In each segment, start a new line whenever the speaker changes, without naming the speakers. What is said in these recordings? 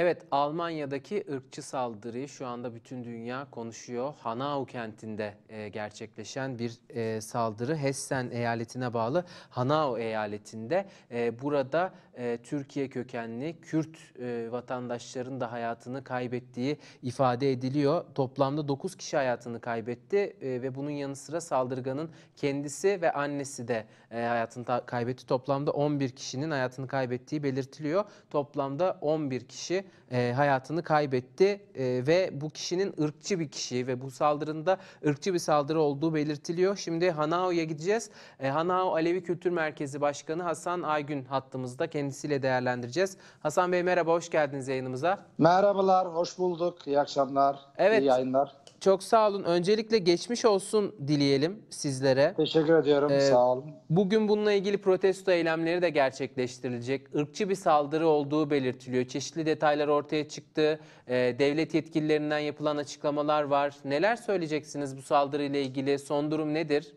Evet, Almanya'daki ırkçı saldırıyı şu anda bütün dünya konuşuyor. Hanau kentinde e, gerçekleşen bir e, saldırı. Hessen eyaletine bağlı Hanau eyaletinde. E, burada e, Türkiye kökenli Kürt e, vatandaşların da hayatını kaybettiği ifade ediliyor. Toplamda 9 kişi hayatını kaybetti e, ve bunun yanı sıra saldırganın kendisi ve annesi de e, hayatını kaybetti. Toplamda 11 kişinin hayatını kaybettiği belirtiliyor. Toplamda 11 kişi e, hayatını kaybetti e, ve bu kişinin ırkçı bir kişi ve bu saldırında ırkçı bir saldırı olduğu belirtiliyor. Şimdi Hanao'ya gideceğiz. E, Hanao Alevi Kültür Merkezi Başkanı Hasan Aygün hattımızda kendisiyle değerlendireceğiz. Hasan Bey merhaba, hoş geldiniz yayınımıza.
Merhabalar, hoş bulduk. İyi akşamlar,
Evet.
iyi yayınlar.
Çok sağ olun. Öncelikle geçmiş olsun dileyelim sizlere.
Teşekkür ediyorum,
Ee,
sağ olun.
Bugün bununla ilgili protesto eylemleri de gerçekleştirilecek. Irkçı bir saldırı olduğu belirtiliyor. Çeşitli detaylar ortaya çıktı. Ee, devlet yetkililerinden yapılan açıklamalar var. Neler söyleyeceksiniz bu saldırıyla ilgili? Son durum nedir?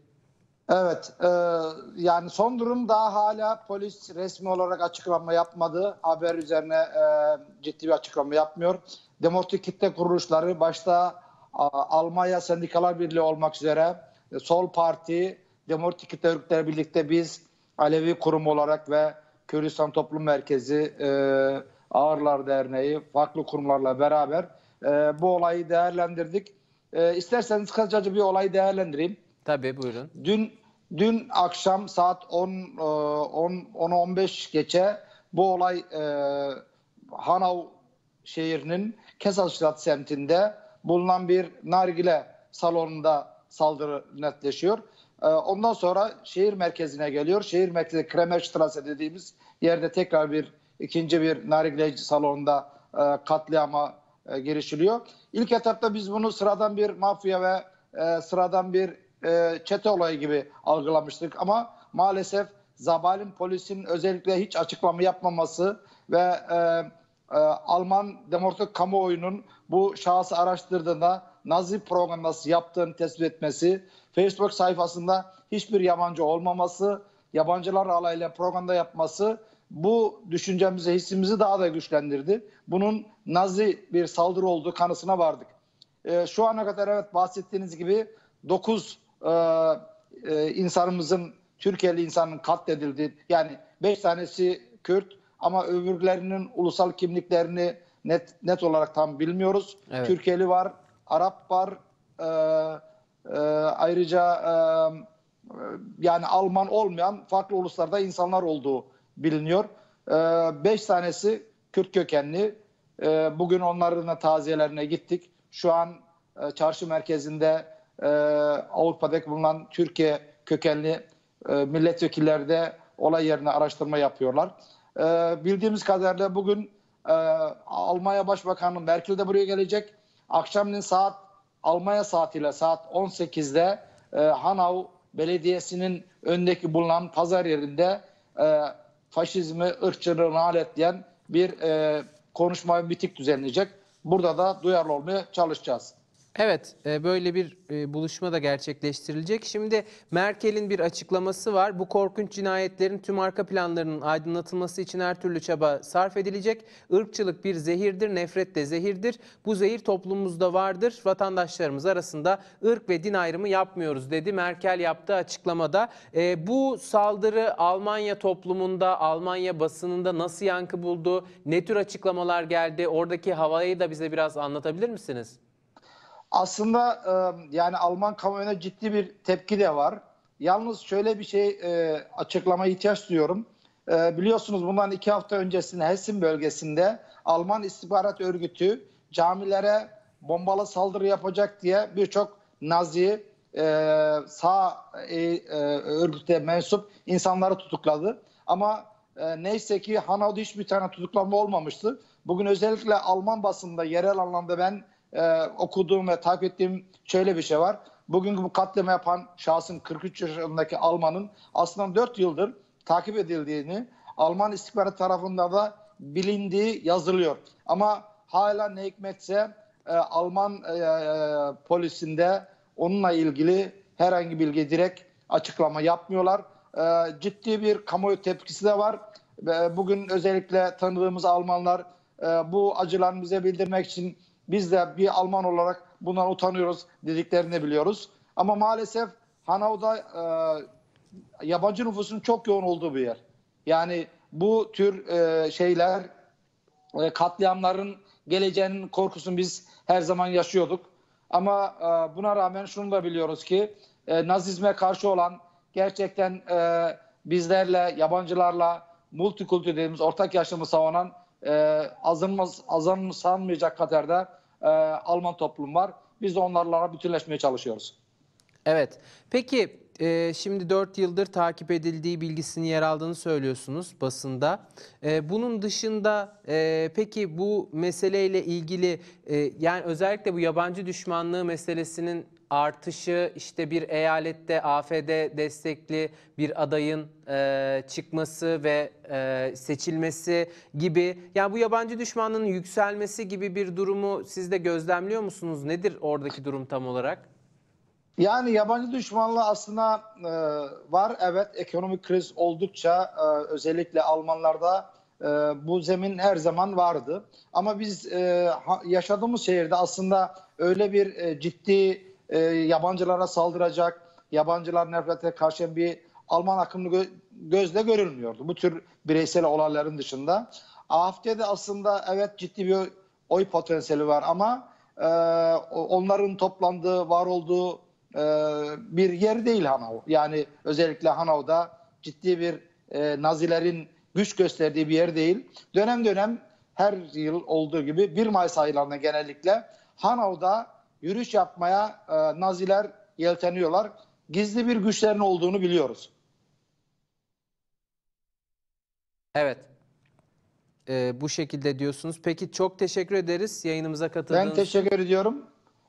Evet, e, yani son durum daha hala polis resmi olarak açıklama yapmadı. Haber üzerine e, ciddi bir açıklama yapmıyor. Demokratik kitle kuruluşları başta a, Almanya Sendikalar Birliği olmak üzere e, Sol Parti, Demokratik Kitle Örgütleri birlikte biz Alevi kurum olarak ve Kürdistan Toplum Merkezi, e, Ağırlar Derneği, farklı kurumlarla beraber e, bu olayı değerlendirdik. E, isterseniz kısaca bir olayı değerlendireyim.
Tabii buyurun.
Dün dün akşam saat 10 e, 10 10 15 geçe bu olay e, Hanav şehrinin Kesalşirat semtinde bulunan bir nargile salonunda saldırı netleşiyor. E, ondan sonra şehir merkezine geliyor. Şehir merkezi Kremerstrasse dediğimiz yerde tekrar bir ikinci bir nargile salonunda e, katliama e, girişiliyor. İlk etapta biz bunu sıradan bir mafya ve e, sıradan bir e, çete olayı gibi algılamıştık ama maalesef Zabal'in polisin özellikle hiç açıklama yapmaması ve e, e, Alman demokratik kamuoyunun bu şahsı araştırdığında Nazi propagandası yaptığını tespit etmesi, Facebook sayfasında hiçbir yabancı olmaması, yabancılar alayla propaganda yapması bu düşüncemizi, hissimizi daha da güçlendirdi. Bunun Nazi bir saldırı olduğu kanısına vardık. E, şu ana kadar evet bahsettiğiniz gibi 9 e, e, insanımızın Türkiye'li insanın katledildi. Yani 5 tanesi Kürt ama öbürlerinin ulusal kimliklerini net net olarak tam bilmiyoruz.
Evet.
Türkiye'li var, Arap var, e, e, ayrıca e, yani Alman olmayan farklı uluslarda insanlar olduğu biliniyor. E, beş tanesi Kürt kökenli. E, bugün onların da taziyelerine gittik. Şu an e, çarşı merkezinde e, Avrupa'daki bulunan Türkiye kökenli e, milletvekilleri de olay yerine araştırma yapıyorlar. E, bildiğimiz kadarıyla bugün e, Almanya Başbakanı Merkel de buraya gelecek. Akşamleyin saat Almanya saatiyle saat 18'de e, Hanau Belediyesi'nin öndeki bulunan pazar yerinde e, faşizmi, ırkçılığı aletleyen bir e, konuşma mitik düzenleyecek. Burada da duyarlı olmaya çalışacağız.
Evet, e, böyle bir e, buluşma da gerçekleştirilecek. Şimdi Merkel'in bir açıklaması var. Bu korkunç cinayetlerin tüm arka planlarının aydınlatılması için her türlü çaba sarf edilecek. Irkçılık bir zehirdir, nefret de zehirdir. Bu zehir toplumumuzda vardır. Vatandaşlarımız arasında ırk ve din ayrımı yapmıyoruz dedi Merkel yaptığı açıklamada. E, Bu saldırı Almanya toplumunda, Almanya basınında nasıl yankı buldu? Ne tür açıklamalar geldi? Oradaki havayı da bize biraz anlatabilir misiniz?
Aslında e, yani Alman kamuoyuna ciddi bir tepki de var. Yalnız şöyle bir şey e, açıklama ihtiyaç duyuyorum. E, biliyorsunuz bundan iki hafta öncesinde Hessen bölgesinde Alman istihbarat örgütü camilere bombalı saldırı yapacak diye birçok Nazi e, sağ e, e, örgüte mensup insanları tutukladı. Ama e, neyse ki Hanau'da hiçbir tane tutuklama olmamıştı. Bugün özellikle Alman basında yerel anlamda ben e, okuduğum ve takip ettiğim şöyle bir şey var. Bugün bu katleme yapan şahsın 43 yaşındaki Alman'ın aslında 4 yıldır takip edildiğini Alman istihbarat tarafından da bilindiği yazılıyor. Ama hala ne hikmetse e, Alman e, e, polisinde onunla ilgili herhangi bilgi direkt açıklama yapmıyorlar. E, ciddi bir kamuoyu tepkisi de var. Ve bugün özellikle tanıdığımız Almanlar e, bu acılarını bize bildirmek için biz de bir Alman olarak bundan utanıyoruz dediklerini biliyoruz. Ama maalesef Hanau'da e, yabancı nüfusun çok yoğun olduğu bir yer. Yani bu tür e, şeyler e, katliamların geleceğinin korkusunu biz her zaman yaşıyorduk. Ama e, buna rağmen şunu da biliyoruz ki e, Nazizme karşı olan gerçekten e, bizlerle, yabancılarla multikültür dediğimiz ortak yaşamı savunan e, azınmaz, azımsanmayacak kadar da e, Alman toplum var. Biz de onlarla bütünleşmeye çalışıyoruz.
Evet. Peki e, şimdi 4 yıldır takip edildiği bilgisini yer aldığını söylüyorsunuz basında. E, bunun dışında e, peki bu meseleyle ilgili e, yani özellikle bu yabancı düşmanlığı meselesinin artışı işte bir eyalette AFD destekli bir adayın e, çıkması ve e, seçilmesi gibi yani bu yabancı düşmanlığın yükselmesi gibi bir durumu siz de gözlemliyor musunuz? Nedir oradaki durum tam olarak?
Yani yabancı düşmanlığı aslında e, var. Evet ekonomik kriz oldukça e, özellikle Almanlarda e, bu zemin her zaman vardı. Ama biz e, yaşadığımız şehirde aslında öyle bir e, ciddi e, yabancılara saldıracak, yabancılar nefrete karşı bir Alman akımlı gö- gözle görülmüyordu. Bu tür bireysel olayların dışında. AFD'de aslında evet ciddi bir oy potansiyeli var ama e, onların toplandığı, var olduğu e, bir yer değil Hanau. Yani özellikle Hanau'da ciddi bir e, Nazilerin güç gösterdiği bir yer değil. Dönem dönem her yıl olduğu gibi 1 Mayıs aylarında genellikle Hanau'da yürüyüş yapmaya e, Naziler yelteniyorlar. Gizli bir güçlerin olduğunu biliyoruz.
Evet. Ee, bu şekilde diyorsunuz. Peki çok teşekkür ederiz yayınımıza katıldığınız
Ben
için.
teşekkür ediyorum.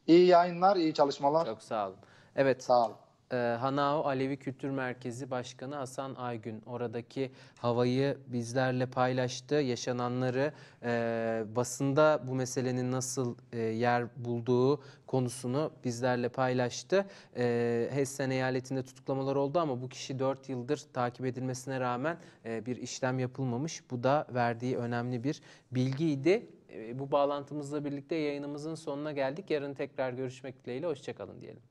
İyi yayınlar, iyi çalışmalar.
Çok sağ olun. Evet.
Sağ olun.
E, Hanao Alevi Kültür Merkezi Başkanı Hasan Aygün oradaki havayı bizlerle paylaştı. Yaşananları e, basında bu meselenin nasıl e, yer bulduğu konusunu bizlerle paylaştı. E, Hessen eyaletinde tutuklamalar oldu ama bu kişi 4 yıldır takip edilmesine rağmen e, bir işlem yapılmamış. Bu da verdiği önemli bir bilgiydi. E, Bu bağlantımızla birlikte yayınımızın sonuna geldik. Yarın tekrar görüşmek dileğiyle. Hoşçakalın diyelim.